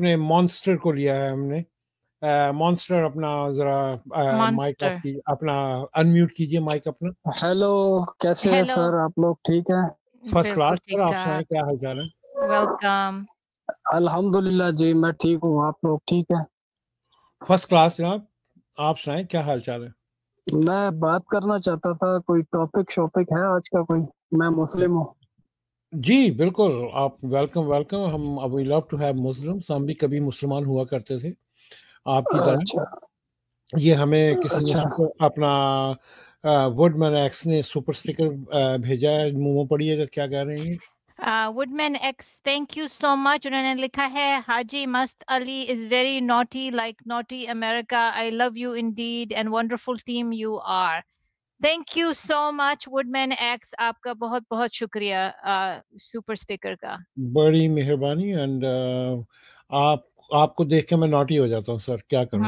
اپنے مانسٹر کو لیا ہے ہم نے۔ مانسٹر اپنا ذرا مائک اپنا انمیوٹ کیجیے مائک اپنا۔ ہیلو کیسے ہیں سر آپ لوگ ٹھیک ہیں؟ فرسٹ کلاس سر آپ سنائیں کیا حال چال ہے؟ ویلکم الحمدللہ جی میں ٹھیک ہوں۔ آپ لوگ ٹھیک ہیں؟ فرسٹ کلاس جناب آپ سنائیں کیا حال چال ہے؟ میں بات کرنا چاہتا تھا کوئی ٹاپک شاپک ہے آج کا؟ کوئی میں مسلم ہوں۔ جی بالکل۔ آپ ویلکم ویلکم ہم وی لو ٹو ہیو مسلم ہم بھی کبھی مسلمان ہوا کرتے تھے۔ آپ کی طرح۔ اچھا۔ یہ ہمیں کسی نے اچھا۔ اپنا وڈ مین ایکس نے سپر سٹیکر بھیجا ہے۔ منہ پڑیے گا کیا کہہ رہے ہیں۔ Wood man X thank you so much انہوں نے لکھا ہے Haji Mast Ali is very naughty like naughty America I love you indeed and wonderful team you are thank you so much wood man X آپ کا بہت بہت شکریہ super sticker کا بڑی مہربانی اینڈ آپ آپ کو دیکھ کے میں نوٹی ہو جاتا ہوں سر کیا کروں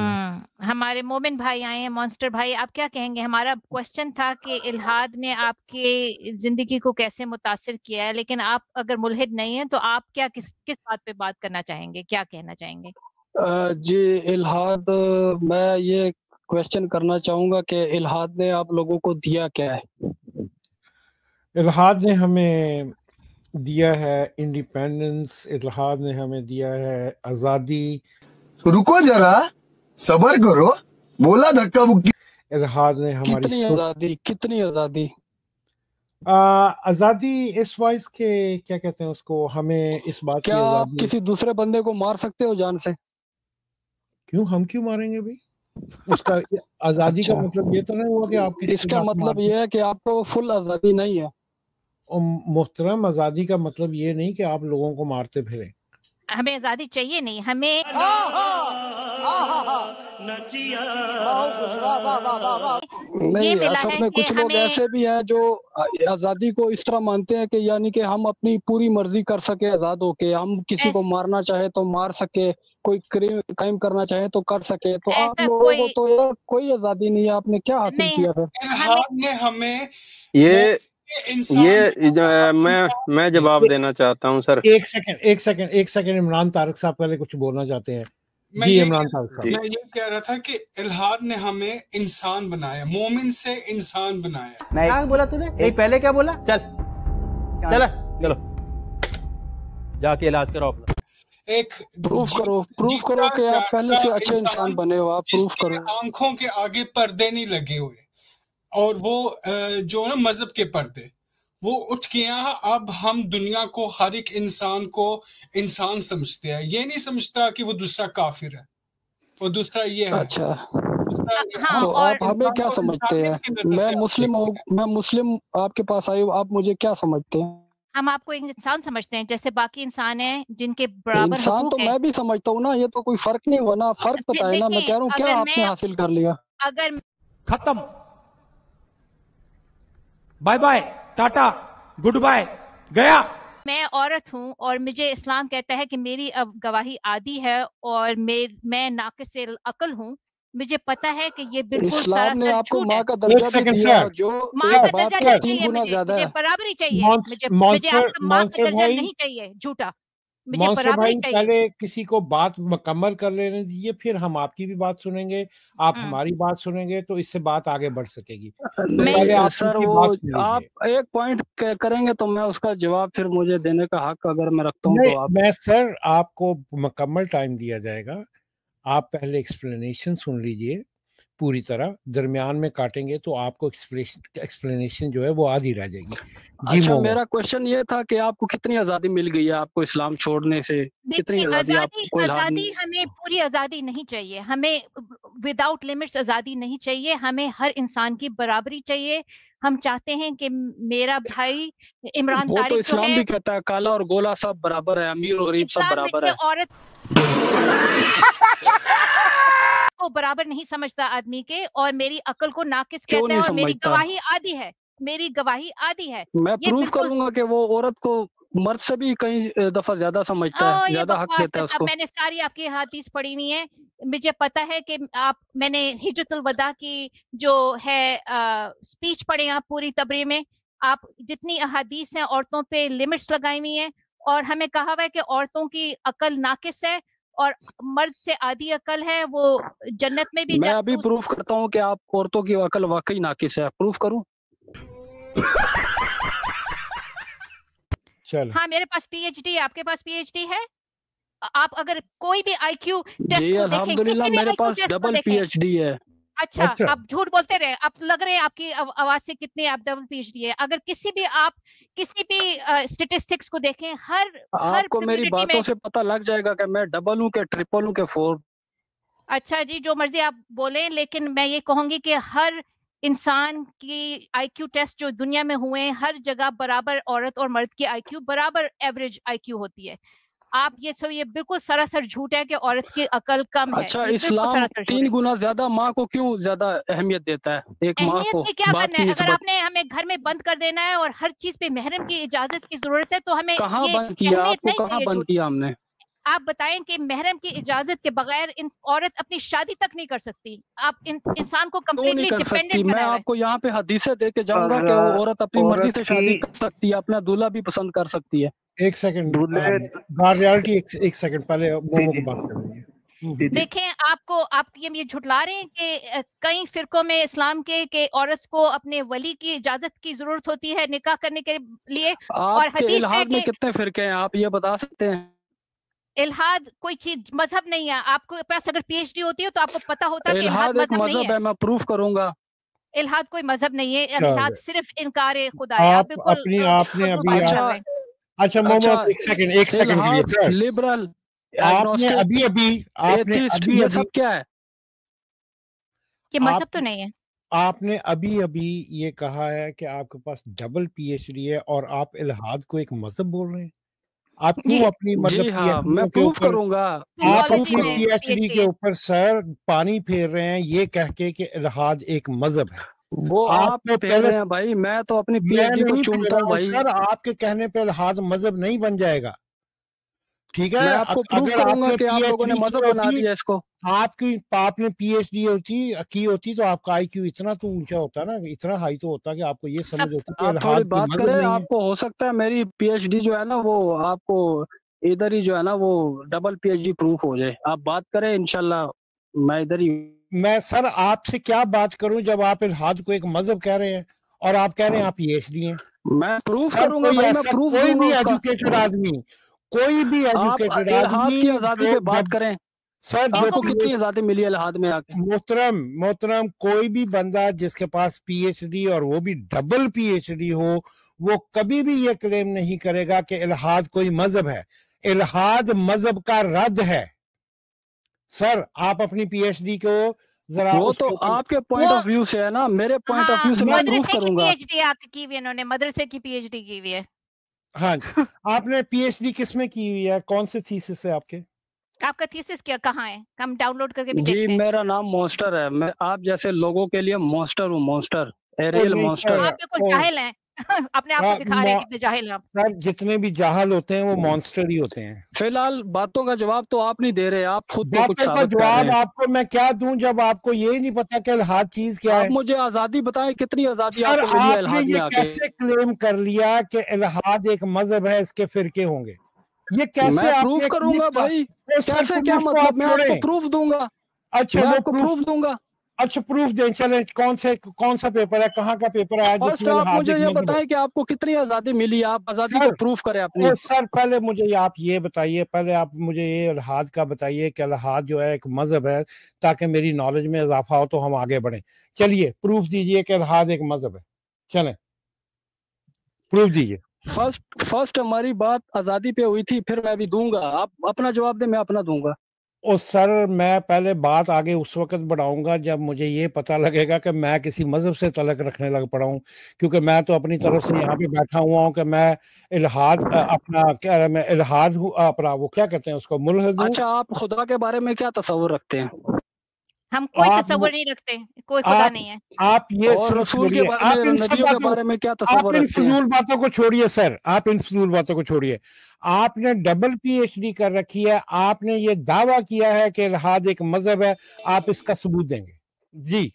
ہمارے مومن بھائی آئے ہیں مونسٹر بھائی آپ کیا کہیں گے ہمارا کوشچن تھا کہ الہاد نے آپ کے زندگی کو کیسے متاثر کیا ہے لیکن آپ اگر ملحد نہیں ہیں تو آپ کیا کس کس بات پہ بات کرنا چاہیں گے کیا کہنا چاہیں گے جی الہاد میں یہ کوشچن کرنا چاہوں گا کہ الہاد نے آپ لوگوں کو دیا کیا ہے؟ الہاد نے ہمیں دیا ہے انڈیپینڈنس الہاد نے ہمیں دیا ہے آزادی۔ رکو ذرا صبر کرو بولا دھکا بکی الہاد نے ہماری کتنی آزادی کتنی آزادی؟ آزادی اس وائز کے کیا کہتے ہیں اس کو ہمیں اس بات کیا آپ کسی دوسرے بندے کو مار سکتے ہو جان سے؟ کیوں؟ ہم کیوں ماریں گے بھائی؟ اس کا آزادی کا اچھا۔ مطلب یہ تو نہیں ہوا کہ آپ اس کا مطلب یہ ہے کہ آپ کو فل آزادی نہیں ہے۔ محترم آزادی کا مطلب یہ نہیں کہ آپ لوگوں کو مارتے پھریں۔ ہمیں آزادی چاہیے نہیں ہمیں نہیں اصل میں کچھ لوگ ایسے بھی ہیں جو آزادی کو اس طرح مانتے ہیں کہ یعنی کہ ہم اپنی پوری مرضی کر سکے آزاد ہو کے۔ ہم کسی کو مارنا چاہے تو مار سکے کوئی کرائم کرنا چاہے تو کر سکے۔ تو آپ لوگوں کو تو کوئی آزادی نہیں ہے۔ آپ نے کیا حاصل کیا پھر ہمیں یہ یہ میں میں جواب دینا چاہتا ہوں سر۔ ایک سیکنڈ ایک سیکنڈ ایک سیکنڈ عمران طارق صاحب پہلے کچھ بولنا چاہتے ہیں۔ جی عمران طارق صاحب۔ میں یہ کہہ رہا تھا کہ الہاد نے ہمیں انسان بنایا مومن سے انسان بنایا۔ میں بولا تو نے؟ پہلے کیا بولا؟ چل چل۔ چلو۔ جا کے علاج کرو اپنا۔ ایک پروف کرو پروف کرو کہ آپ پہلے سے اچھے انسان بنے ہو آپ پروف کرو۔ آنکھوں کے آگے پردے نہیں لگے ہوئے۔ اور وہ جو ہے مذہب کے پردے وہ اٹھ گیا اب ہم دنیا کو ہر ایک انسان کو انسان سمجھتے ہیں۔ یہ نہیں سمجھتا کہ وہ دوسرا کافر ہے۔ اور دوسرا یہ ہے۔ اچھا۔ تو آپ ہمیں کیا سمجھتے ہیں؟ میں مسلم ہوں میں مسلم آپ کے پاس آئی ہوں آپ مجھے کیا سمجھتے ہیں؟ ہم آپ کو انسان سمجھتے ہیں جیسے باقی انسان ہیں جن کے برابر انسان تو میں بھی سمجھتا ہوں نا یہ تو کوئی فرق نہیں ہوا نا فرق پتا ہے نا میں کہہ رہا ہوں کیا آپ نے حاصل کر لیا۔ اگر ختم۔ Bye bye Tata goodbye گیا۔ میں عورت ہوں اور مجھے اسلام کہتا ہے کہ میری اب گواہی عادی ہے اور میں ناقص عقل ہوں۔ مجھے پتا ہے کہ یہ بالکل اسلام نے آپ کو ماں کا درجہ بھی دیا جو ماں کا درجہ چاہیے مجھے برابری چاہیے مجھے آپ کا ماں کا درجہ نہیں چاہیے جھوٹا۔ مونسٹر بھائی پہلے کسی کو بات مکمل کر لینے دیجیے پھر ہم آپ کی بھی بات سنیں گے آپ ہماری بات سنیں گے تو اس سے بات آگے بڑھ سکے گی۔ سر وہ آپ ایک پوائنٹ کریں گے تو میں اس کا جواب پھر مجھے دینے کا حق اگر میں رکھتا ہوں تو میں سر آپ کو مکمل ٹائم دیا جائے گا۔ آپ پہلے ایکسپلینیشن سن لیجیے پوری طرح۔ درمیان میں کاٹیں گے تو آپ کو ایکسپلینیشن جو ہے وہ آدھی رہ جائے گی۔ جی اچھا میرا کوشچن یہ تھا کہ آپ کو کتنی آزادی مل گئی ہے آپ کو اسلام چھوڑنے سے؟ کتنی آزادی آزادی ہمیں پوری آزادی نہیں چاہیے۔ ہمیں وداؤٹ لمٹس آزادی نہیں چاہیے۔ ہمیں ہر انسان کی برابری چاہیے۔ ہم چاہتے ہیں کہ میرا بھائی عمران وہ تو اسلام بھی کہتا ہے کالا اور گولا سب برابر ہے امیر اور غریب سب برابر ہے۔ عورت کو برابر نہیں سمجھتا آدمی کے اور میری عقل کو ناقص کہتا ہے اور میری گواہی آدھی ہے میری گواہی آدھی ہے۔ میں پروف کروں گا کہ وہ عورت کو مرد سے بھی کئی دفعہ زیادہ سمجھتا ہے زیادہ حق دیتا ہے اس کو۔ میں نے ساری آپ کی حدیث پڑھی ہوئی ہیں۔ مجھے پتا ہے کہ آپ میں نے ہجرت الوداع کی جو ہے سپیچ پڑھے آپ پوری تبری میں۔ آپ جتنی احادیث ہیں عورتوں پہ لمٹس لگائی ہوئی ہیں۔ اور ہمیں کہا ہوا ہے کہ عورتوں کی عقل ناقص ہے اور مرد سے آدھی عقل ہے وہ جنت میں بھی میں ابھی پروف کرتا ہوں کہ آپ عورتوں کی عقل واقعی ناقص ہے پروف کروں؟ ہاں میرے پاس پی ایچ ڈی آپ کے پاس پی ایچ ڈی ہے؟ آپ اگر کوئی بھی آئی کیو جی الحمدللہ میرے پاس ڈبل پی ایچ ڈی ہے۔ اچھا, اچھا۔ آپ جھوٹ بولتے رہے آپ لگ رہے ہیں آپ کی آواز سے کتنے آپ ڈبل پی ایچ ڈی ہے اگر کسی بھی آپ کسی بھی اسٹیٹسٹکس کو دیکھیں ہر آپ کو میری باتوں سے پتہ لگ جائے گا کہ میں ڈبل ہوں کہ ٹرپل ہوں کہ فور اچھا جی جو مرضی آپ بولیں لیکن میں یہ کہوں گی کہ ہر انسان کی آئی کیو ٹیسٹ جو دنیا میں ہوئے ہیں ہر جگہ برابر عورت اور مرد کی آئی کیو برابر ایوریج آئی کیو ہوتی ہے۔ آپ یہ سب یہ بالکل سراسر جھوٹ ہے کہ عورت کی عقل کم ہے اچھا اسلام تین گنا زیادہ ماں کو کیوں زیادہ اہمیت دیتا ہے؟ ایک ماں کو کیا کرنا ہے؟ اگر آپ نے ہمیں گھر میں بند کر دینا ہے اور ہر چیز پہ محرم کی اجازت کی ضرورت ہے تو ہمیں کہاں بند کیا؟ آپ کو کہاں بند کیا ہم نے؟ آپ بتائیں کہ محرم کی اجازت کے بغیر عورت اپنی شادی تک نہیں کر سکتی۔ آپ انسان کو کمپلیٹلی ڈیپینڈنٹ میں آپ کو یہاں پہ حدیثیں دے کے جاؤں گا کہ وہ عورت اپنی مرضی سے شادی کر سکتی ہے اپنا دولہا بھی پسند کر سکتی ہے۔ ایک سیکنڈ ریالٹی ایک سیکنڈ پہلے مومو کو بات کریں گے دیکھیں آپ کو آپ یہ جھٹلا رہے ہیں کہ کئی فرقوں میں اسلام کے کہ عورت کو اپنے ولی کی اجازت کی ضرورت ہوتی ہے نکاح کرنے کے لیے۔ اور حدیث ہے کہ کتنے فرقے ہیں؟ آپ یہ بتا سکتے ہیں۔ الہاد کوئی چیز مذہب نہیں ہے۔ آپ کو پاس اگر پی ایچ ڈی ہوتی ہے تو آپ کو پتا ہوتا ہے کہ الہاد ایک مذہب ہے میں پروف کروں گا۔ الہاد کوئی مذہب نہیں ہے۔ الہاد صرف انکار خدا ہے آپ اپنی آپ نے ابھی اچھا محمد اچھا، ایک سیکنڈ ایک سیکنڈ کے لیے لبرل آپ نے ابھی ابھی آپ نے ابھی ابھی کیا ہے؟ کہ مذہب تو نہیں ہے۔ آپ نے ابھی ابھی یہ کہا ہے کہ آپ کے پاس ڈبل پی ایچ ڈی ہے اور آپ الہاد کو ایک مذہب بول رہے ہیں۔ آپ کیوں جی، اپنی مطلب ہاں، میں پروف کروں گا۔ آپ اپنی پی ایچ ڈی کے اوپر سر پانی پھیر رہے ہیں یہ کہہ کے کہ الہاد ایک مذہب ہے۔ وہ آپ پھیر رہے ہیں بھائی میں تو اپنی پی ایچ ڈی کو چونتا ہوں بھائی۔ سر آپ کے کہنے پہ الہاد مذہب نہیں بن جائے گا۔ ٹھیک ہے؟ آپ کہ آپ لوگوں نے مذہب بنا دیا اس کو۔ آپ کی آپ نے پی ایچ ڈی ہوتی کی ہوتی تو آپ کا آئی کیو اتنا تو اونچا ہوتا نا اتنا ہائی تو ہوتا کہ آپ کو یہ سمجھ الہاد بات کریں آپ کو ہو سکتا ہے میری پی ایچ ڈی جو ہے نا وہ آپ کو ادھر ہی جو ہے نا وہ double P H D proof ہو جائے۔ آپ بات کریں انشاءاللہ میں ادھر ہی میں سر آپ سے کیا بات کروں جب آپ الحاد کو ایک مذہب کہہ رہے ہیں اور آپ کہہ رہے ہیں آپ پی ایچ ڈی ہیں؟ میں پروف کروں گا میں پروف کوئی بھی ایجوکیٹڈ آدمی کوئی بھی ایجوکیٹڈ آدمی کی آزادی پہ بات کریں سر کو کتنی آزادی ملی الہاد میں آکے محترم محترم کوئی بھی بندہ جس کے پاس پی ایچ ڈی اور وہ بھی ڈبل پی ایچ ڈی ہو وہ کبھی بھی یہ کلیم نہیں کرے گا کہ الہاد کوئی مذہب ہے۔ الہاد مذہب کا رد ہے۔ سر آپ اپنی پی ایچ ڈی کو ذرا وہ تو آپ کے پوائنٹ آف ویو سے ہے نا میرے پوائنٹ آف ویو سے میں پروف کروں گا مدرسے کی پی ایچ ڈی آپ کی ہوئی انہوں نے مدرسے کی پی ایچ ڈی کی ہوئی ہے۔ ہاں جی۔ آپ نے پی ایچ ڈی کس میں کی ہوئی ہے؟ کون سے تھیسس ہے آپ کے؟ آپ کا تھیسس کیا کہاں ہے؟ ہم ڈاؤن لوڈ کر کے بھی جی میرا نام مونسٹر ہے۔ میں آپ جیسے لوگوں کے لیے مونسٹر ہوں مونسٹر ایریل مونسٹر آپ بالکل جاہل ہیں۔ اپنے آپ کو دکھا رہے کتنے جاہل ہیں سر جتنے بھی جاہل ہوتے ہیں وہ مانسٹر ہی ہوتے ہیں فی الحال باتوں کا جواب تو آپ نہیں دے رہے آپ خود کو کچھ ثابت جواب آپ کو میں کیا دوں جب آپ کو یہ نہیں پتا کہ الہاد چیز کیا ہے مجھے آزادی بتائیں کتنی آزادی سر آپ نے یہ کیسے کلیم کر لیا کہ الہاد ایک مذہب ہے اس کے فرقے ہوں گے یہ کیسے میں پروف کروں گا بھائی کیسے کیا مطلب میں آپ کو پروف دوں گا اچھا میں آپ کو پروف دوں گا اچھا پروف دیں چلیں کون سے کون سا پیپر ہے کہاں کا پیپر ہے فرسٹ آپ مجھے یہ بتائیں کہ آپ کو کتنی آزادی ملی؟ آپ آزادی کو پروف کریں اپنی سر پہلے مجھے آپ یہ بتائیے پہلے آپ مجھے یہ الہاد کا بتائیے کہ الہاد جو ہے ایک مذہب ہے تاکہ میری نالج میں اضافہ ہو تو ہم آگے بڑھیں۔ چلیے پروف دیجیے کہ الہاد ایک مذہب ہے۔ چلیں۔ پروف دیجیے۔ فرسٹ فرسٹ ہماری بات آزادی پہ ہوئی تھی پھر میں بھی دوں گا۔ آپ اپنا جواب دیں میں اپنا دوں گا۔ او سر، میں پہلے بات آگے اس وقت بڑھاؤں گا جب مجھے یہ پتا لگے گا کہ میں کسی مذہب سے تلق رکھنے لگ پڑا ہوں، کیونکہ میں تو اپنی طرف سے یہاں پہ بیٹھا ہوا ہوں کہ میں الہاد اپنا کیا میں الہاد ہوں، اپنا وہ کیا کہتے ہیں اس کو ملحد ہوں اچھا آپ خدا کے بارے میں کیا تصور رکھتے ہیں؟ ہم کوئی تصور نہیں رکھتے کوئی خدا نہیں ہے۔ آپ یہ رسول کے بارے میں کیا تصور ہیں؟ فضول باتوں کو چھوڑیے سر۔ آپ ان فضول باتوں کو چھوڑیے۔ آپ نے ڈبل پی ایچ ڈی کر رکھی ہے۔ آپ نے یہ دعویٰ کیا ہے کہ الہاد ایک مذہب ہے آپ اس کا ثبوت دیں گے۔ جی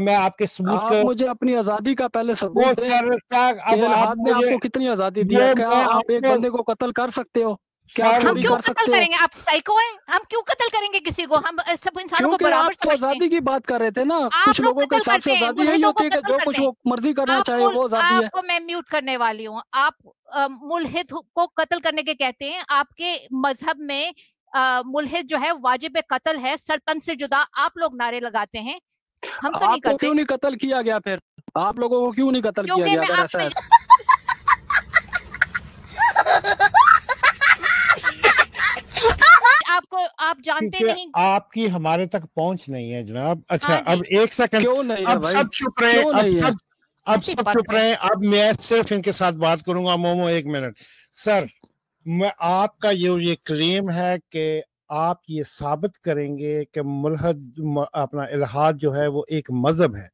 میں آپ کے ثبوت کا مجھے اپنی آزادی کا پہلے ثبوت دیں کہ الہاد نے آپ کو کتنی آزادی دیا کیا آپ ایک بندے کو قتل کر سکتے ہو؟ ہم کیوں قتل کریں گے آپ سائیکو ہیں ہم کیوں قتل کریں گے کسی کو ہم سب انسانوں کو برابر سمجھتے ہیں کیونکہ آپ آزادی کی بات کر رہے تھے نا کچھ لوگوں کے ساتھ آزادی ہے یہ ہوتی ہے کہ جو کچھ وہ مرضی کرنا چاہے وہ آزادی ہے۔ آپ کو میں میوٹ کرنے والی ہوں۔ آپ ملحد کو قتل کرنے کے کہتے ہیں۔ آپ کے مذہب میں ملحد جو ہے واجب قتل ہے سرطن سے جدا آپ لوگ نعرے لگاتے ہیں۔ ہم تو نہیں کرتے۔ کیوں نہیں قتل کیا گیا پھر؟ آپ لوگوں کو کیوں نہیں قتل کیا گیا آپ جانتے نہیں۔ آپ کی ہمارے تک پہنچ نہیں ہے جناب۔ اچھا ہاں جی۔ اب ایک سیکنڈ اب سب چپ رہے اب اب سب چپ رہے۔ ہیں اب میں صرف ان کے ساتھ بات کروں گا مومو ایک منٹ۔ سر میں آپ کا یہ یہ کلیم ہے کہ آپ یہ ثابت کریں گے کہ ملحد اپنا الہاد جو ہے وہ ایک مذہب ہے۔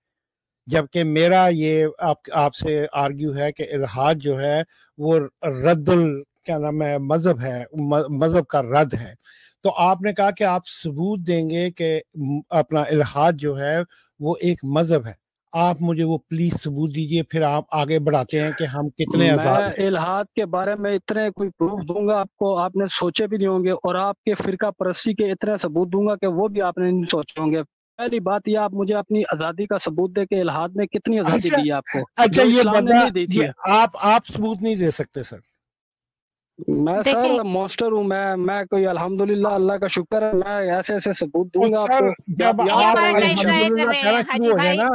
جبکہ میرا یہ آپ آپ سے آرگیو ہے کہ الہاد جو ہے وہ رد ال کیا نام ہے مذہب ہے مذہب کا رد ہے۔ تو آپ نے کہا کہ آپ ثبوت دیں گے کہ اپنا الحاد جو ہے وہ ایک مذہب ہے۔ آپ مجھے وہ پلیز ثبوت دیجیے پھر آپ آگے بڑھاتے ہیں کہ ہم کتنے آزاد ہیں۔ الہاد کے بارے میں اتنے کوئی پروف دوں گا آپ کو آپ نے سوچے بھی نہیں ہوں گے اور آپ کے فرقہ پرستی کے اتنے ثبوت دوں گا کہ وہ بھی آپ نے نہیں سوچے ہوں گے۔ پہلی بات یہ آپ مجھے اپنی آزادی کا ثبوت دے کہ الہاد نے کتنی آزادی اچھا، دی ہے آپ کو۔ اچھا یہ بندہ آپ ثبوت نہیں دے سکتے سر۔ میں سر ماسٹر ہوں میں میں کوئی الحمدللہ اللہ کا شکر ہے میں ایسے ایسے ثبوت دوں گا جب آپ الحمدللہ کہنا شروع ہو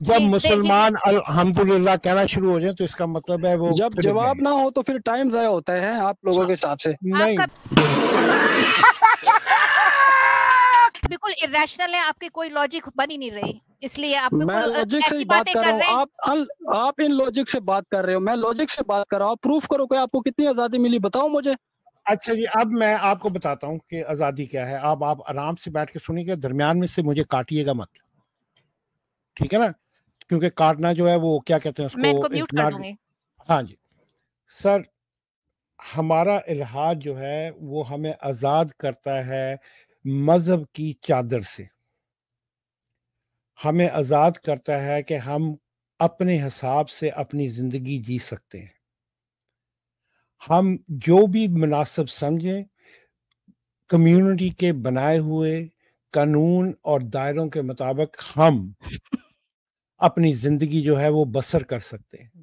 جب مسلمان الحمدللہ کہنا شروع ہو جائے تو اس کا مطلب ہے وہ جب جواب نہ ہو تو پھر ٹائم ضائع ہوتا ہے آپ لوگوں اچھا۔ کے حساب سے۔ نہیں۔ بالکل اریشنل ہے آپ کی کوئی لاجک بن ہی نہیں رہی۔ اس لیے آپ میں لاجک سے بات کر رہا ہوں۔ آپ ان لاجک سے بات کر رہے ہو۔ میں لاجک سے بات کر رہا ہوں۔ پروف کرو کہ آپ کو کتنی آزادی ملی۔ بتاؤ مجھے۔ اچھا جی اب میں آپ کو بتاتا ہوں کہ آزادی کیا ہے۔ اب آپ آرام سے بیٹھ کے سنیں گے درمیان میں سے مجھے کاٹیے گا مت۔ ٹھیک ہے نا؟ کیونکہ کاٹنا جو ہے وہ کیا کہتے ہیں اس کو؟ ہاں جی۔ سر ہمارا الحاد جو ہے وہ ہمیں آزاد کرتا ہے۔ مذہب کی چادر سے۔ ہمیں آزاد کرتا ہے کہ ہم اپنے حساب سے اپنی زندگی جی سکتے ہیں۔ ہم جو بھی مناسب سمجھیں، کمیونٹی کے بنائے ہوئے قانون اور دائروں کے مطابق ہم اپنی زندگی جو ہے وہ بسر کر سکتے ہیں۔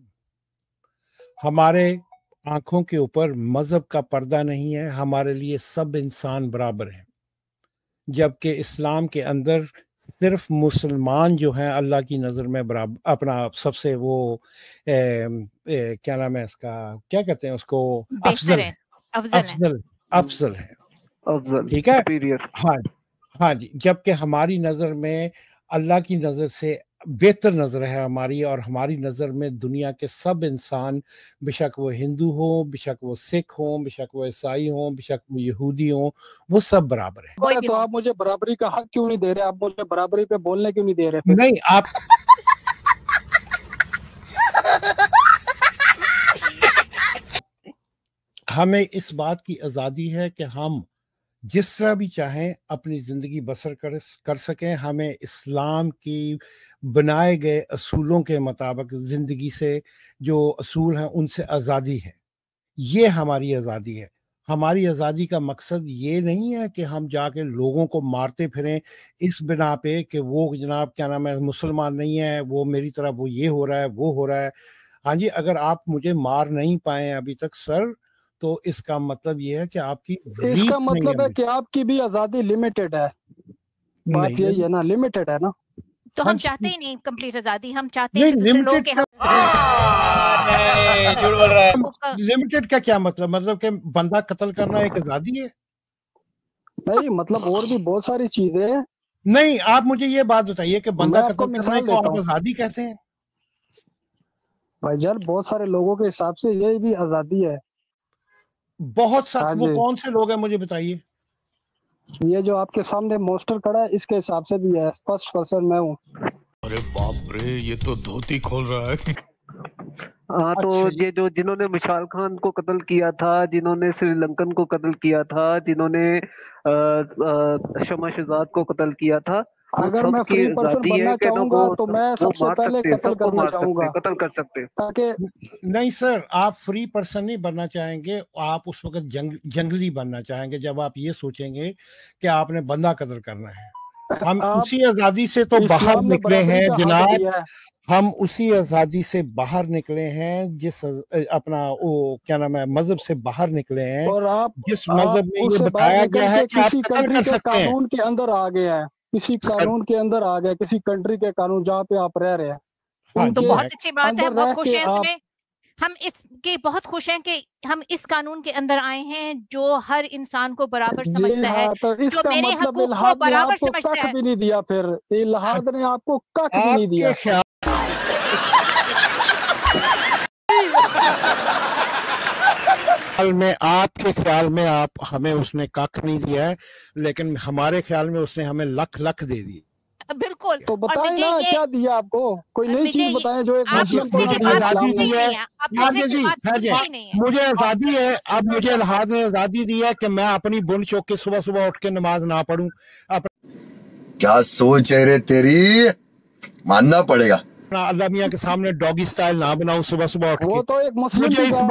ہمارے آنکھوں کے اوپر مذہب کا پردہ نہیں ہے، ہمارے لیے سب انسان برابر ہیں۔ جبکہ اسلام کے اندر صرف مسلمان جو ہیں اللہ کی نظر میں برابر اپنا سب سے وہ اے اے کیا نام ہے اس کا کیا کہتے ہیں اس کو؟ افضل افضل افضل ہے ٹھیک ہے؟ ہاں ہاں جی جبکہ ہماری نظر میں اللہ کی نظر سے بہتر نظر ہے ہماری اور ہماری نظر میں دنیا کے سب انسان بے شک وہ ہندو ہوں بے شک وہ سکھ ہوں بے شک وہ عیسائی ہوں بے شک وہ یہودی ہوں وہ سب برابر ہیں۔ تو آپ مجھے برابری کا حق کیوں نہیں دے رہے؟ آپ مجھے برابری پہ بولنے کیوں نہیں دے رہے؟ نہیں آپ ہمیں اس بات کی آزادی ہے کہ ہم جس طرح بھی چاہیں اپنی زندگی بسر کر سکیں، ہمیں اسلام کی بنائے گئے اصولوں کے مطابق زندگی سے جو اصول ہیں، ان سے آزادی ہے۔ یہ ہماری آزادی ہے۔ ہماری آزادی کا مقصد یہ نہیں ہے کہ ہم جا کے لوگوں کو مارتے پھریں اس بنا پہ کہ وہ جناب، کیا نام ہے، مسلمان نہیں ہے وہ میری طرح وہ یہ ہو رہا ہے، وہ ہو رہا ہے۔ ہاں جی اگر آپ مجھے مار نہیں پائیں ابھی تک، سر تو اس کا مطلب یہ ہے کہ آپ کی اس کا مطلب ہے کہ آپ کی بھی آزادی لمیٹڈ ہے۔ بات یہ ہے نا لمیٹڈ ہے نا۔ تو ہم ہاں جی۔ چاہتے ہی نہیں کمپلیٹ آزادی ہم چاہتے ہیں لمیٹڈ کا کیا مطلب؟ مطلب کہ بندہ قتل کرنا ایک آزادی ہے؟ نہیں مطلب اور بھی بہت ساری چیزیں ہیں۔ نہیں آپ مجھے یہ بات بتائیے کہ بندہ قتل کرنا ایک آزادی کہتے ہیں؟ بھائی جان بہت سارے لوگوں کے حساب سے یہ بھی آزادی ہے۔ بہت سا ہاں وہ جی۔ کون سے لوگ ہیں مجھے بتائیے؟ یہ جو آپ کے سامنے موسٹر کڑا ہے اس کے حساب سے بھی ہے فرسٹ پرسن میں ہوں۔ ارے باپ رے یہ تو دھوتی کھول رہا ہے۔ ہاں تو اچھا۔ یہ جو جنہوں نے مشال خان کو قتل کیا تھا جنہوں نے سری لنکن کو قتل کیا تھا جنہوں نے شما شہزاد کو قتل کیا تھا اگر میں فری پرسن بننا چاہوں گا تو میں سب سے پہلے قتل کرنا چاہوں گا۔ قتل کر سکتے تاکہ نہیں سر آپ فری پرسن نہیں بننا چاہیں گے آپ اس وقت جنگلی بننا چاہیں گے۔ جب آپ یہ سوچیں گے کہ آپ نے بندہ قتل کرنا ہے۔ ہم اسی آزادی سے تو باہر نکلے ہیں جناب۔ ہم اسی آزادی سے باہر نکلے ہیں جس اپنا او کیا نام ہے مذہب سے باہر نکلے ہیں۔ جس مذہب میں یہ بتایا گیا ہے کہ آپ قتل کر سکتے ہیں۔ قانون کے اندر آ گیا ہے کسی قانون کے اندر آ گیا کسی کنٹری کے قانون جہاں پہ آپ رہ رہے ہیں۔ تو بہت اچھی بات ہے بہت خوش ہیں اس میں۔ ہم اس کے بہت خوش ہیں کہ ہم اس قانون کے اندر آئے ہیں جو ہر انسان کو برابر سمجھتا ہے تو اس کا مطلب الہاد نے آپ کو کک بھی نہیں دیا پھر۔ الہاد نے آپ کو کک بھی نہیں دیا۔ خیال میں آپ کے خیال میں آپ ہمیں اس نے کک نہیں دیا ہے لیکن ہمارے خیال میں اس نے ہمیں لکھ لکھ دے دی۔ بالکل۔ تو بتائیں نا کیا دیا آپ کو؟ کوئی نئی چیز بتائیں جو ایک آزادی دی ہے۔ مجھے آزادی ہے اب مجھے الحاظ نے آزادی دی ہے کہ میں اپنی بن چوک کے صبح صبح اٹھ کے نماز نہ پڑھوں۔ کیا سوچ ہے رے تیری؟ ماننا پڑے گا۔ اللہ میاں کے سامنے ڈاگی سٹائل نہ بناؤں صبح صبح اٹھ وہ تو ایک مسلم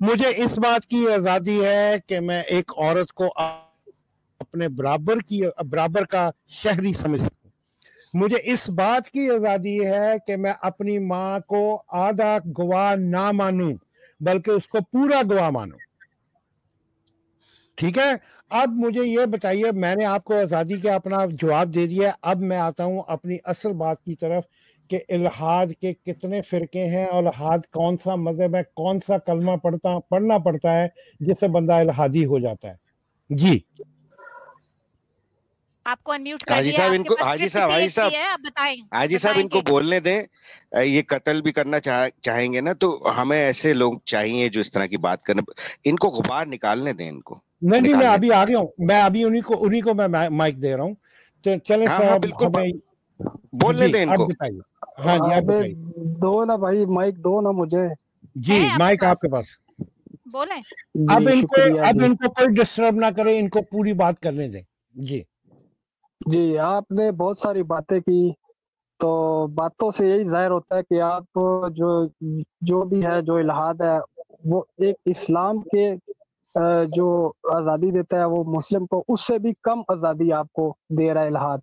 مجھے اس بات کی آزادی ہے کہ میں ایک عورت کو اپنے برابر کی، برابر کا شہری سمجھ سکوں۔ مجھے اس بات کی آزادی ہے کہ میں اپنی ماں کو آدھا گواہ نہ مانوں، بلکہ اس کو پورا گواہ مانوں۔ ٹھیک ہے؟ اب مجھے یہ بتائیے، میں نے آپ کو آزادی کا اپنا جواب دے دیا اب میں آتا ہوں اپنی اصل بات کی طرف۔ کہ الحاد کے کتنے فرقے ہیں اور الحاد کون سا مذہب ہے کون سا کلمہ پڑھتا پڑھنا پڑتا ہے جس سے بندہ الحادی ہو جاتا ہے۔ جی۔ آپ کو انمیوٹ کر حاجی صاحب ان کو حاجی صاحب حاجی صاحب حاجی صاحب ان کو بولنے دیں یہ قتل بھی کرنا چاہیں گے نا تو ہمیں ایسے لوگ چاہیے جو اس طرح کی بات کرنے ان کو غبار نکالنے دیں ان کو نہیں نہیں میں ابھی آ گیا ہوں۔ میں ابھی انہی کو انہی کو میں مائک دے رہا ہوں۔ تو چلے صاحب بالکل بولنے دیں ان کو۔ ہاں جی آپ دو نا بھائی مائک دو نا مجھے۔ جی مائک آپ کے پاس۔ بولیں۔ اب ان کو اب ان کو کوئی ڈسٹرب نہ کرے ان کو پوری بات کرنے دیں۔ جی۔ جی آپ نے بہت ساری باتیں کی۔ تو باتوں سے یہی ظاہر ہوتا ہے کہ آپ جو جو بھی ہے جو الہاد ہے وہ ایک اسلام کے جو آزادی دیتا ہے وہ مسلم کو اس سے بھی کم آزادی آپ کو دے رہا ہے الہاد۔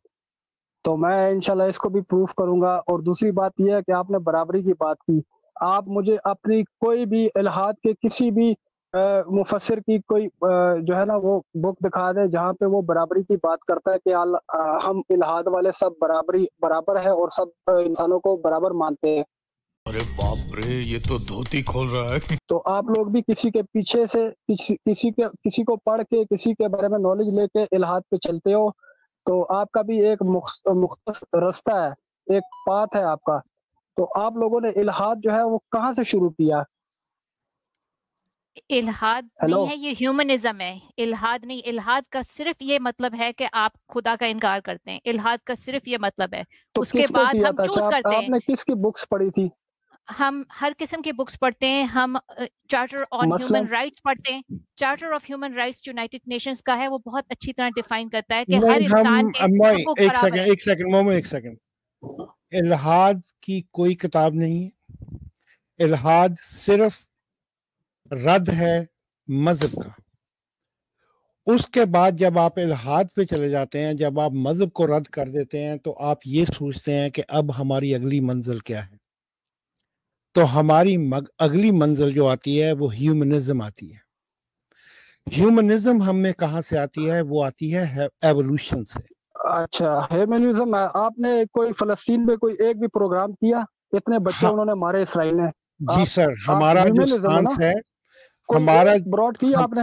تو میں انشاءاللہ اس کو بھی پروف کروں گا۔ اور دوسری بات یہ ہے کہ آپ نے برابری کی بات کی۔ آپ مجھے اپنی کوئی بھی الہاد کے کسی بھی مفسر کی کوئی جو ہے نا وہ بک دکھا دے جہاں پہ وہ برابری کی بات کرتا ہے کہ ہم الہاد والے سب برابری برابر ہے اور سب انسانوں کو برابر مانتے ہیں۔ ارے باپ رے یہ تو دھوتی کھول رہا ہے۔ تو آپ لوگ بھی کسی کے پیچھے سے کسی کے کسی کو پڑھ کے کسی کے بارے میں نالج لے کے الہاد پہ چلتے ہو۔ تو آپ کا بھی ایک مختص رستہ ہے ایک پات ہے آپ کا۔ تو آپ لوگوں نے الہاد جو ہے وہ کہاں سے شروع کیا؟ الہاد نہیں ہے یہ ہیومنزم ہے۔ الہاد نہیں الہاد کا صرف یہ مطلب ہے کہ آپ خدا کا انکار کرتے ہیں۔ الہاد کا صرف یہ مطلب ہے۔ اس کے بعد ہم چوز کرتے ہیں۔ آپ نے کس کی بکس پڑھی تھی؟ ہم ہر قسم کی بکس پڑھتے ہیں ہم چارٹر آن ہیومن رائٹس پڑھتے ہیں۔ Charter of human rights United Nations کا ہے وہ بہت اچھی طرح ڈیفائن کرتا ہے کہ ہر انسان کے ایک سیکنڈ ایک سیکنڈ مومو ایک سیکنڈ الہاد کی کوئی کتاب نہیں ہے۔ الہاد صرف رد ہے مذہب کا۔ اس کے بعد جب آپ الہاد پہ چلے جاتے ہیں جب آپ مذہب کو رد کر دیتے ہیں تو آپ یہ سوچتے ہیں کہ اب ہماری اگلی منزل کیا ہے۔ تو ہماری اگلی منزل جو آتی ہے وہ ہیومنزم آتی ہے۔ ہیومنزم ہم میں کہاں سے آتی ہے؟ وہ آتی ہے ایولیوشن سے۔ اچھا ہیومنزم آپ نے کوئی فلسطین میں کوئی ایک بھی پروگرام کیا؟ اتنے بچے ہاں۔ انہوں نے مارے اسرائیل نے۔ جی سر ہمارا جو سٹانس ہے ہمارا براڈ کیا آپ نے؟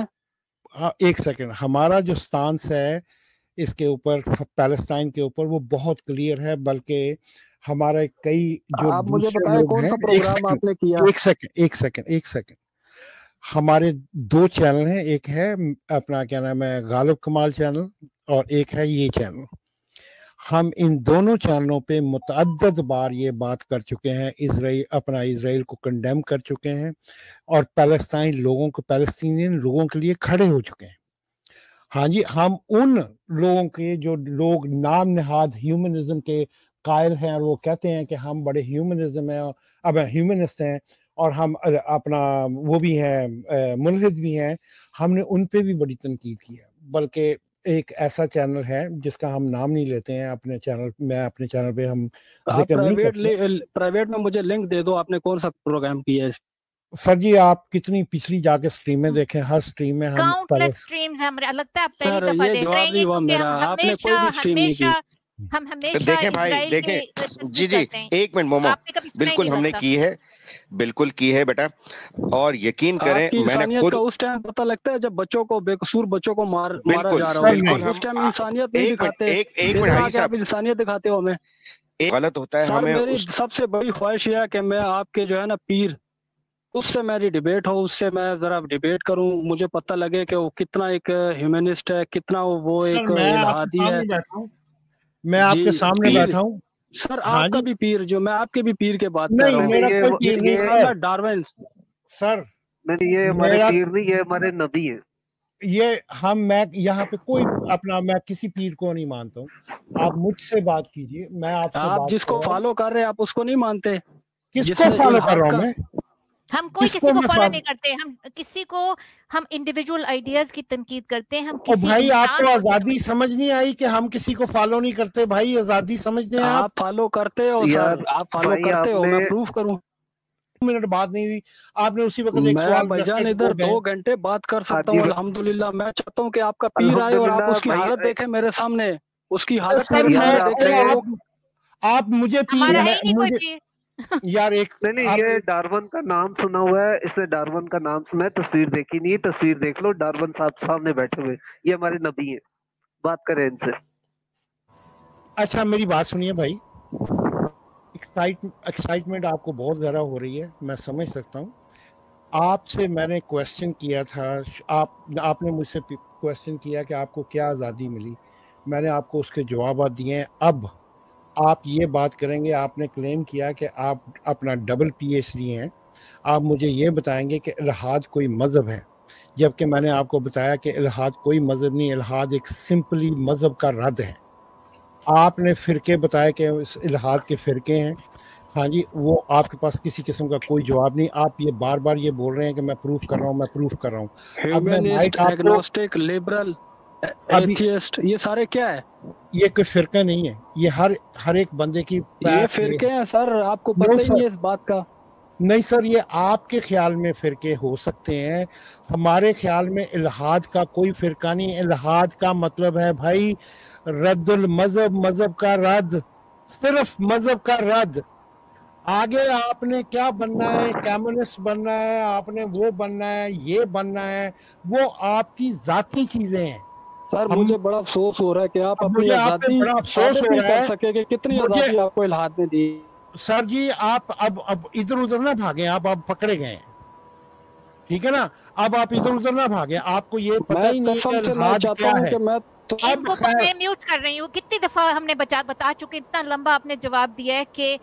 ہاں، ایک سیکنڈ ہمارا جو سٹانس ہے اس کے اوپر پیلسٹائن کے اوپر وہ بہت کلیئر ہے بلکہ ہمارے کئی جو آپ مجھے بتائیں کون سا پروگرام آپ نے کیا؟ ایک سیکنڈ ایک سیکنڈ ایک سیکنڈ ہمارے دو چینل ہیں ایک ہے اپنا کیا نام ہے غالب کمال چینل اور ایک ہے یہ چینل ہم ان دونوں چینلوں پہ متعدد بار یہ بات کر چکے ہیں اسرائیل اپنا اسرائیل کو کنڈیم کر چکے ہیں اور پیلسطائن لوگوں کو پیلسطینین لوگوں کے لیے کھڑے ہو چکے ہیں۔ ہاں جی ہم ان لوگوں کے جو لوگ نام نہاد ہیومنزم کے قائل ہیں اور وہ کہتے ہیں کہ ہم بڑے ہیومنزم ہیں اب ہیومنسٹ ہیں اور ہم اپنا وہ بھی ہیں ملحد بھی ہیں۔ ہم نے ان پہ بھی بڑی تنقید کی ہے۔ بلکہ ایک ایسا چینل ہے جس کا ہم نام نہیں لیتے ہیں۔ اپنے چینل میں اپنے چینل پہ ہم پرائیویٹ میں مجھے لنک دے دو آپ نے کون سا پروگرام کیا ہے سر جی آپ کتنی پچھلی جا کے سٹریمیں دیکھیں ہر سٹریم میں ہم سٹریمز ہمیں لگتا ہے آپ پہلی دفعہ دیکھ رہے ہیں۔ کیونکہ ہم ہمیشہ ہمیشہ ہم ہمیشہ دیکھیں بھائی دیکھیں۔ جی جی ایک منٹ مومو بالکل ہم نے کی ہے بالکل کی ہے بیٹا۔ اور یقین کریں میں نے خود اس ٹائم پتہ لگتا ہے جب بچوں کو بے قصور بچوں کو مار مارا جا رہا ہے۔ اس ٹائم انسانیت نہیں دکھاتے۔ ایک ایک منٹ آپ انسانیت دکھاتے ہو ہمیں۔ غلط ہوتا ہے ہمیں میری سب سے بڑی خواہش یہ ہے کہ میں آپ کے جو ہے نا پیر اس سے میری ڈیبیٹ ہو اس سے میں ذرا ڈیبیٹ کروں۔ مجھے پتہ لگے کہ وہ کتنا ایک ہیومنسٹ ہے کتنا وہ ایک الہادی ہے۔ میں آپ کے سامنے بیٹھا ہوں۔ سر آپ کا بھی پیر جو میں آپ کے بھی پیر کے بات کر رہا ہوں ڈاروین سر یہ ہمارے پیر نہیں یہ ہمارے نبی ہیں۔ یہ ہم میں یہاں پہ کوئی اپنا میں کسی پیر کو نہیں مانتا ہوں۔ آپ مجھ سے بات کیجیے میں آپ سے آپ جس کو فالو کر رہے ہیں آپ اس کو نہیں مانتے۔ کس کو فالو کر رہا ہوں میں؟ ہم کوئی کسی کو فالو نہیں کرتے ہم کسی کو ہم انڈیویجول آئیڈیاز کی تنقید کرتے ہیں ہم کسی بھائی آپ کو آزادی سمجھ نہیں آئی کہ ہم کسی کو فالو نہیں کرتے بھائی آزادی سمجھتے ہیں آپ؟ فالو کرتے ہو سر آپ فالو کرتے ہو میں پروف کروں۔ منٹ بات نہیں ہوئی آپ نے اسی وقت ایک سوال میں جان ادھر دو گھنٹے بات کر سکتا ہوں الحمدللہ میں چاہتا ہوں کہ آپ کا پیر آئے اور آپ اس کی حالت دیکھیں میرے سامنے اس کی حالت آپ مجھے پیر۔ یار ایک نہیں یہ ڈارون کا نام سنا ہوا ہے اس نے ڈارون کا نام سنا ہے تصویر دیکھی نہیں تصویر دیکھ لو ڈارون صاحب سامنے بیٹھے ہوئے یہ ہمارے نبی ہیں بات کریں ان سے۔ اچھا میری بات سنیے بھائی۔ ایکسائٹمنٹ آپ کو بہت زیادہ ہو رہی ہے میں سمجھ سکتا ہوں۔ آپ سے میں نے کوشچن کیا تھا آپ آپ نے مجھ سے کوشچن کیا کہ آپ کو کیا آزادی ملی۔ میں نے آپ کو اس کے جوابات دیے ہیں۔ اب آپ یہ بات کریں گے آپ نے کلیم کیا کہ آپ اپنا ڈبل پی ایچ ڈی ہیں۔ آپ مجھے یہ بتائیں گے کہ الہاد کوئی مذہب ہے۔ جبکہ میں نے آپ کو بتایا کہ الہاد کوئی مذہب نہیں الہاد ایک سمپلی مذہب کا رد ہے۔ آپ نے فرقے بتایا کہ الہاد کے فرقے ہیں۔ ہاں جی وہ آپ کے پاس کسی قسم کا کوئی جواب نہیں۔ آپ یہ بار بار یہ بول رہے ہیں کہ میں پروف کر رہا ہوں میں پروف کر رہا ہوں۔ اب میں یہ سارے کیا ہے؟ یہ کوئی فرقہ نہیں ہے۔ یہ ہر ہر ایک بندے کی یہ فرقے ہیں سر آپ کو پتہ ہی ہے اس بات کا۔ نہیں سر یہ آپ کے خیال میں فرقے ہو سکتے ہیں۔ ہمارے خیال میں الہاد کا کوئی فرقہ نہیں۔ الہاد کا مطلب ہے بھائی رد المذہب مذہب کا رد۔ صرف مذہب کا رد۔ آگے آپ نے کیا بننا ہے؟ کیمونسٹ بننا ہے آپ نے وہ بننا ہے یہ بننا ہے۔ وہ آپ کی ذاتی چیزیں ہیں۔ سر مجھے بڑا افسوس ہو رہا ہے کہ آپ اپنی آزادی ثابت نہیں کر سکے کہ کتنی آزادی آپ کو الہاد نے دی۔ سر جی آپ اب اب ادھر ادھر نہ بھاگیں آپ اب پکڑے گئے ہیں۔ ٹھیک ہے نا؟ اب آپ ادھر ادھر نہ بھاگیں آپ کو یہ پتہ ہی نہیں کہ الہاد کیا ہے۔ ان کو میں میوٹ کر رہی ہوں۔ کتنی دفعہ ہم نے بچا بتا چکے اتنا لمبا آپ نے جواب دیا ہے کہ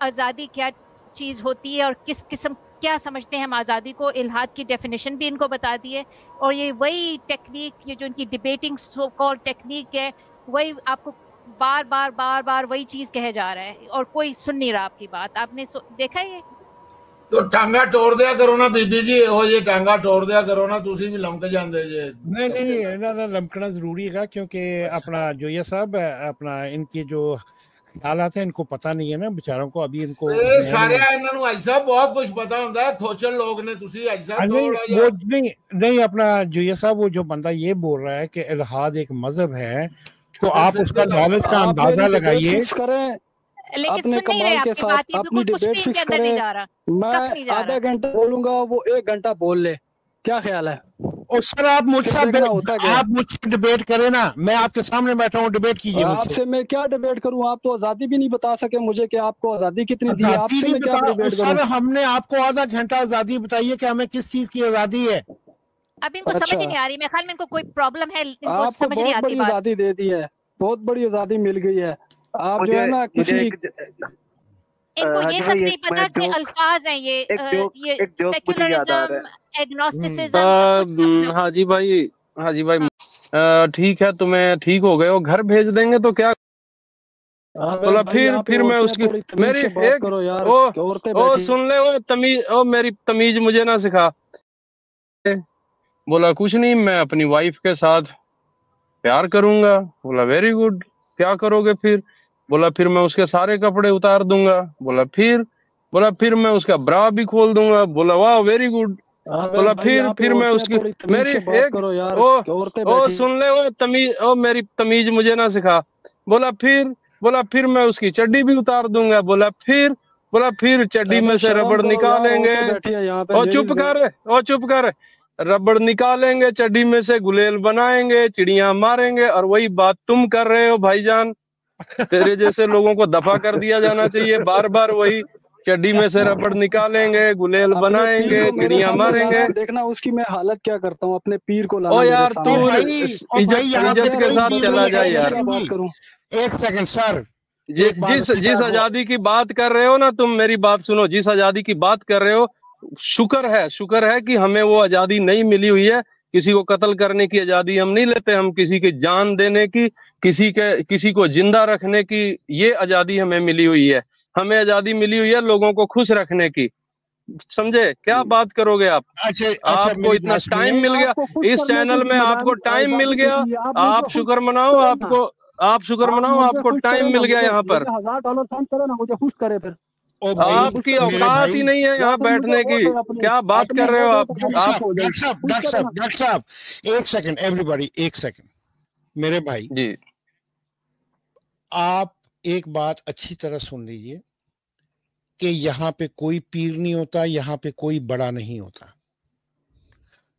آزادی کیا چیز ہوتی ہے اور کس قسم کیا سمجھتے ہیں ہم آزادی کو؟ الہاد کی ڈیفینیشن بھی ان کو بتا دیے اور یہ وہی ٹیکنیک یہ جو ان کی ڈبیٹنگ سو کال ٹیکنیک ہے وہی آپ کو بار بار بار بار وہی چیز کہے جا رہا ہے۔ اور کوئی سن نہیں رہا آپ کی بات۔ آپ نے دیکھا یہ؟ تو ٹانگا توڑ دیا کرو نا بی بی جی ہو یہ ٹانگا توڑ دیا کرو نا تسی بھی لمک جاندے جے نہیں نہیں نہیں لمکنا ضروری ہے کیونکہ اپنا جو یہ صاحب اپنا ان کی جو حالات ہیں ان کو پتہ نہیں ہے نا بیچاروں کو ابھی ان کو سارے انہاں نو حاج صاحب بہت کچھ پتہ ہوندا ہے کھوچل لوگ نے تسی حاج صاحب وہ نہیں نہیں اپنا جو یہ صاحب وہ جو بندہ یہ بول رہا ہے کہ الہاد ایک مذہب ہے تو آپ اس کا نالج کا اندازہ لگائیے۔ اپنے کمال کے ساتھ اپنی ڈیبیٹ فکس کریں۔ میں آدھا گھنٹہ بولوں گا وہ ایک گھنٹہ بول لے۔ کیا خیال ہے؟ اور سر آپ مجھ سے آپ مجھ سے ڈیبیٹ کریں نا میں آپ کے سامنے بیٹھا ہوں ڈیبیٹ کیجیے آپ سے۔ میں کیا ڈیبیٹ کروں؟ آپ تو آزادی بھی نہیں بتا سکے مجھے کہ آپ کو آزادی کتنی دی آپ سے میں کیا ڈیبیٹ کروں سر ہم نے آپ کو آدھا گھنٹہ آزادی بتائیے کہ ہمیں کس چیز کی آزادی ہے۔ اب ان کو سمجھ ہی نہیں آ رہی میں خیال میں ان کو کوئی پرابلم ہے آپ کو بہت بڑی آزادی دے دی ہے بہت بڑی آزادی مل گئی ہے۔ آپ جو ہے نا کسی ان کو یہ سب نہیں پتا کہ الفاظ ہیں یہ سیکولرزم ایگنوسٹسزم ہاں جی بھائی ہاں جی بھائی ٹھیک ہے تمہیں ٹھیک ہو گئے ہو۔ گھر بھیج دیں گے تو کیا؟ بولا پھر پھر میں اس کی میری ایک او سن لے وہ تمیز او میری تمیز مجھے نہ سکھا۔ بولا کچھ نہیں میں اپنی وائف کے ساتھ پیار کروں گا۔ بولا ویری گڈ کیا کرو گے پھر؟ بولا پھر میں اس کے سارے کپڑے اتار دوں گا۔ بولا پھر بولا پھر میں اس کا برا بھی کھول دوں گا۔ بولا واہ ویری گڈ بولا پھر پھر میں اس کی میری ایک او سن لے وہ تمیز او میری تمیز مجھے نہ سکھا۔ بولا پھر بولا پھر میں اس کی چڈی بھی اتار دوں گا۔ بولا پھر بولا پھر چڈی میں سے ربڑ نکالیں گے۔ او چپ کر او چپ کر۔ ربڑ نکالیں گے چڈی میں سے گلیل بنائیں گے چڑیاں ماریں گے اور وہی بات تم کر رہے ہو بھائی جان۔ تیرے جیسے لوگوں کو دفع کر دیا جانا چاہیے۔ بار بار وہی چڈی میں سے ربڑ نکالیں گے گلیل بنائیں گے چڑیاں ماریں گے۔ دیکھنا اس کی میں حالت کیا کرتا ہوں اپنے پیر کو او یار تو عزت کے ساتھ چلا جائے یار۔ ایک سیکنڈ سر۔ جس جس آزادی کی بات کر رہے ہو نا تم میری بات سنو۔ جس آزادی کی بات کر رہے ہو شکر ہے شکر ہے کہ ہمیں وہ آزادی نہیں ملی ہوئی ہے۔ کسی کو قتل کرنے کی آزادی ہم نہیں لیتے ہم کسی کی جان دینے کی کسی کے کسی کو زندہ رکھنے کی یہ آزادی ہمیں ملی ہوئی ہے۔ ہمیں آزادی ملی ہوئی ہے لوگوں کو خوش رکھنے کی۔ سمجھے؟ کیا بات کرو گے آپ؟ آپ کو اتنا ٹائم مل گیا۔ اس چینل میں آپ کو ٹائم مل گیا۔ آپ شکر مناؤ آپ کو آپ شکر مناؤ آپ کو ٹائم مل گیا یہاں پر۔ آپ کی اوقات ہی نہیں ہے یہاں بیٹھنے کی؟ کیا بات کر رہے ہو آپ؟ ڈاکٹر صاحب ایک سیکنڈ ایوری باڈی ایک سیکنڈ۔ میرے بھائی جی۔ آپ ایک بات اچھی طرح سن لیجیے کہ یہاں پہ کوئی پیر نہیں ہوتا یہاں پہ کوئی بڑا نہیں ہوتا۔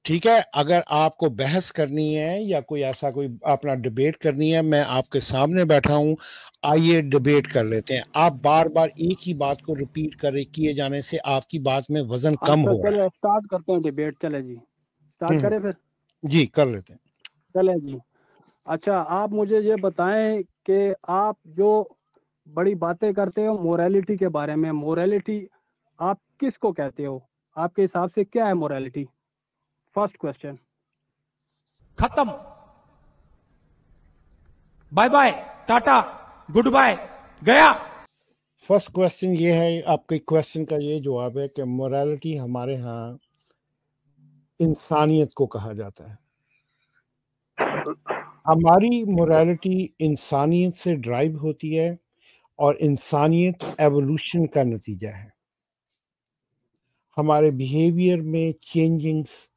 ٹھیک ہے اگر آپ کو بحث کرنی ہے یا کوئی ایسا کوئی اپنا ڈبیٹ کرنی ہے میں آپ کے سامنے بیٹھا ہوں۔ آئیے ڈبیٹ کر لیتے ہیں۔ آپ بار بار ایک ہی بات کو ریپیٹ کرے کیے جانے سے آپ کی بات میں وزن کم ہو سٹارٹ کرتے ہیں ڈبیٹ چلے جی۔ کریں پھر۔ جی کر لیتے ہیں۔ چلے جی۔ اچھا آپ مجھے یہ بتائیں کہ آپ جو بڑی باتیں کرتے ہو موریلٹی کے بارے میں موریلٹی آپ کس کو کہتے ہو؟ آپ کے حساب سے کیا ہے موریلٹی فرسٹ کوشچن ختم bye bye Tata goodbye گیا فرسٹ کوشچن یہ ہے آپ کے کوشچن کا یہ جواب ہے کہ مورالٹی ہمارے ہاں انسانیت کو کہا جاتا ہے۔ ہماری مورالٹی انسانیت سے ڈرائیو ہوتی ہے اور انسانیت ایوولوشن کا نتیجہ ہے۔ ہمارے بیہیویئر میں چینجنگز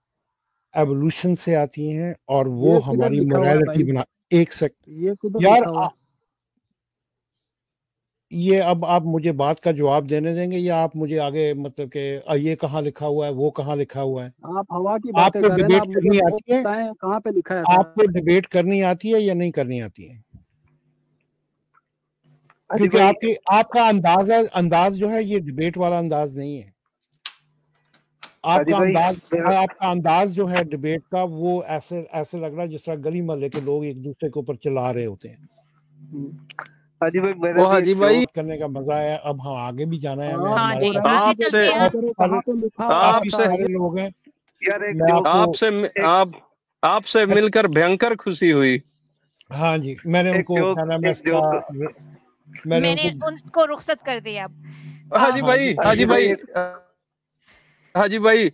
ایوولوشن سے آتی ہیں اور وہ ہماری مورالٹی بنا ایک سیکنڈ یار یہ اب آپ مجھے بات کا جواب دینے دیں گے یا آپ مجھے آگے مطلب کہ یہ کہاں لکھا ہوا ہے وہ کہاں لکھا ہوا ہے؟ آپ ہوا کی آپ کو ڈبیٹ کرنی آتی ہے؟ کہاں پہ لکھا ہے آپ کو ڈبیٹ کرنی آتی ہے یا نہیں کرنی آتی ہے؟ کیونکہ آپ کی آپ کا انداز انداز جو ہے یہ ڈبیٹ والا انداز نہیں ہے۔ آپ کا انداز آپ کا انداز جو ہے ڈبیٹ کا وہ ایسے ایسے لگ رہا ہے جس طرح گلی محلے کے لوگ ایک دوسرے کے اوپر چلا رہے ہوتے ہیں۔ کرنے کا مزہ ہے اب ہم آگے بھی جانا ہے لوگ ہیں۔ آپ سے آپ سے مل کر بھینکر خوشی ہوئی۔ ہاں جی میں نے ان کو میں نے ان کو رخصت کر دیا حاجی بھائی حاجی بھائی حاجی بھائی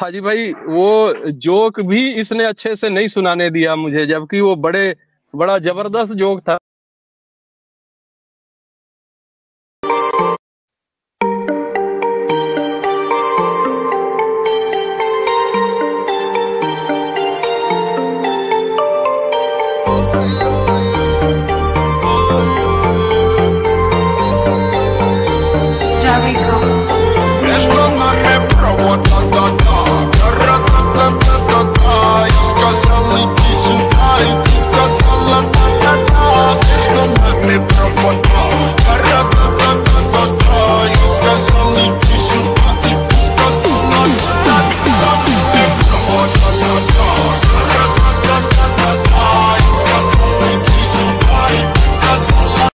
حاجی بھائی، وہ جوک بھی اس نے اچھے سے نہیں سنانے دیا مجھے، جبکہ وہ بڑے، بڑا زبردست جوک تھا۔